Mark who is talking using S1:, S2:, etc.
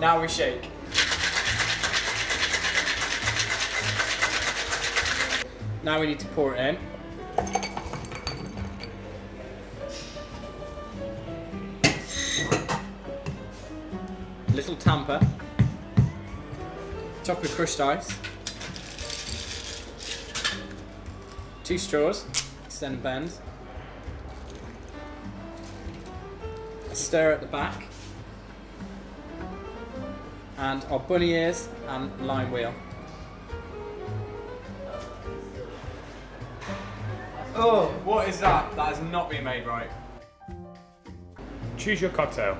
S1: Now we shake. Now we need to pour it in. Little tamper. Top Chocolate crushed ice. Two straws. Extend and bend. A stir at the back. And our bunny ears and lime wheel. Oh, what is that? That has not been made right.
S2: Choose your cocktail.